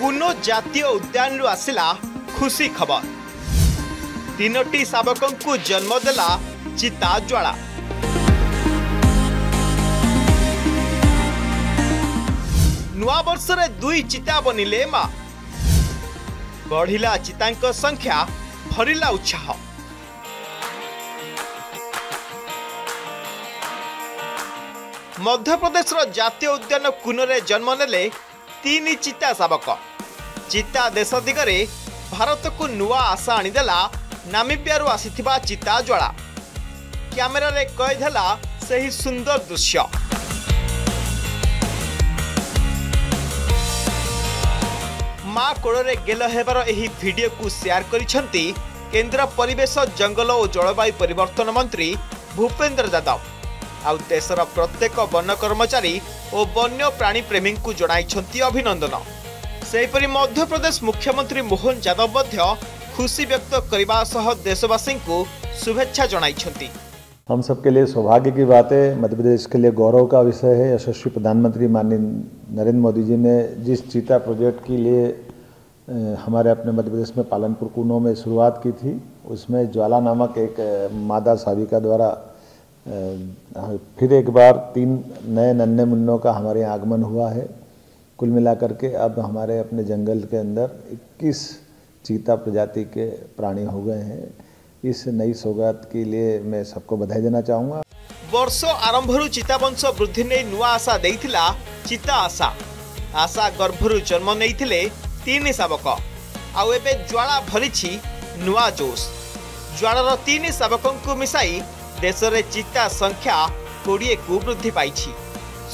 କୁନୋ ଜାତୀୟ ଉଦ୍ୟାନରୁ ଆସିଲା ଖୁସି ଖବର ତିନୋଟି ଶାବକଙ୍କୁ ଜନ୍ମ ଦେଲା ଚିତା ଜ୍ୱାଳା ନୂଆବର୍ଷରେ ଦୁଇ ଚିତା ବନିଲେ ମା ବଢ଼ିଲା ଚିତାଙ୍କ ସଂଖ୍ୟା ଭରିଲା ଉତ୍ସାହ ମଧ୍ୟପ୍ରଦେଶର ଜାତୀୟ ଉଦ୍ୟାନ କୁନରେ ଜନ୍ମ ନେଲେ ତିନି ଚିତା ଶାବକ ଚିତା ଦେଶ ଦିଗରେ ଭାରତକୁ ନୂଆ ଆଶା ଆଣିଦେଲା ନାମିବିଆରୁ ଆସିଥିବା ଚିତା ଜ୍ୱାଳା କ୍ୟାମେରାରେ କଏଦ ହେଲା ସେହି ସୁନ୍ଦର ଦୃଶ୍ୟ ମା କୋଳରେ ଗେଲ ହେବାର ଏହି ଭିଡିଓକୁ ସେୟାର କରିଛନ୍ତି କେନ୍ଦ୍ର ପରିବେଶ ଜଙ୍ଗଲ ଓ ଜଳବାୟୁ ପରିବର୍ତ୍ତନ ମନ୍ତ୍ରୀ ଭୂପେନ୍ଦ୍ର ଯାଦବ ଆଉ ଦେଶର ପ୍ରତ୍ୟେକ ବନ କର୍ମଚାରୀ ଓ ବନ୍ୟପ୍ରାଣୀ ପ୍ରେମୀଙ୍କୁ ଜଣାଇଛନ୍ତି ଅଭିନନ୍ଦନ ସେହିପରି ମଧ୍ୟପ୍ରଦେଶ ମୁଖ୍ୟମନ୍ତ୍ରୀ ମୋହନ ଯାଦବ ମଧ୍ୟ खुशी व्यक्त करने देशवासी को शुभेच्छा जनाई हम सबके लिए सौभाग्य की बात है मध्य प्रदेश के लिए गौरव का विषय है यशस्वी प्रधानमंत्री माननीय नरेंद्र मोदी जी ने जिस चीता प्रोजेक्ट के लिए हमारे अपने मध्य प्रदेश में पालनपुर कुनों में शुरुआत की थी उसमें ज्वाला नामक एक मादा साविका द्वारा हाँ, फिर एक बार तीन नए नन्हे मुन्नों का हमारे यहाँ आगमन हुआ है कुल मिलाकर के अब हमारे अपने जंगल के अंदर 21 चीता प्रजाति के प्राणी हो गए हैं इस नई सौगात के लिए मैं सबको बधाई देना चाहूँगा वर्ष चिता वंश वृद्धि ने नुआ आशा दे चिता आशा आशा गर्भर जन्म नहीं तीन शवक आउ ए ज्वाला भरी नुआ जोश ज्वालार तीन शावक को मिसाई দেশের চিতা সংখ্যা কোড়িয়েকু বৃদ্ধি পাইছি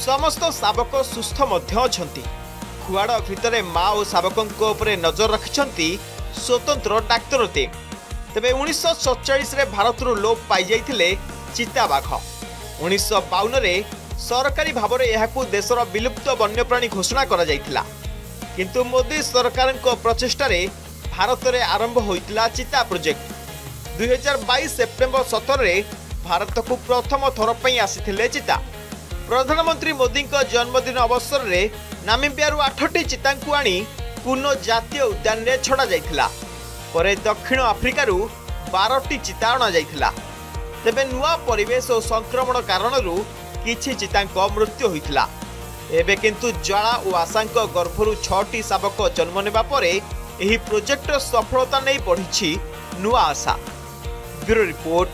সমস্ত শাবক সুস্থ মধ্য খুয়াড় ভিতরে মা ও শাবক উপরে নজর রাখছেন স্বতন্ত্র ডাক্তার টিম তবে উনিশশো সতচাশে ভারতর লোপ পাই যাই বাঘ উনিশশো বাউনরে সরকারি ভাবে এখন দেশের বিলুপ্ত বন্যপ্রাণী ঘোষণা করা যাই কিন্তু মোদি সরকার প্রচেষ্টার ভারতের আরম্ভ হয়েছিল চিতা প্রোজেক্ট দুই হাজার বাইশ সেপ্টেম্বর সতরের ଭାରତକୁ ପ୍ରଥମ ଥର ପାଇଁ ଆସିଥିଲେ ଚିତା ପ୍ରଧାନମନ୍ତ୍ରୀ ମୋଦିଙ୍କ ଜନ୍ମଦିନ ଅବସରରେ ନାମିମ୍ବିଆରୁ ଆଠଟି ଚିତାଙ୍କୁ ଆଣି କୁନୋ ଜାତୀୟ ଉଦ୍ୟାନରେ ଛଡ଼ାଯାଇଥିଲା ପରେ ଦକ୍ଷିଣ ଆଫ୍ରିକାରୁ ବାରଟି ଚିତା ଅଣାଯାଇଥିଲା ତେବେ ନୂଆ ପରିବେଶ ଓ ସଂକ୍ରମଣ କାରଣରୁ କିଛି ଚିତାଙ୍କ ମୃତ୍ୟୁ ହୋଇଥିଲା ଏବେ କିନ୍ତୁ ଜ୍ୱାଳା ଓ ଆଶାଙ୍କ ଗର୍ଭରୁ ଛଅଟି ଶାବକ ଜନ୍ମ ନେବା ପରେ ଏହି ପ୍ରୋଜେକ୍ଟର ସଫଳତା ନେଇ ବଢ଼ିଛି ନୂଆ ଆଶା ବ୍ୟୁରୋ ରିପୋର୍ଟ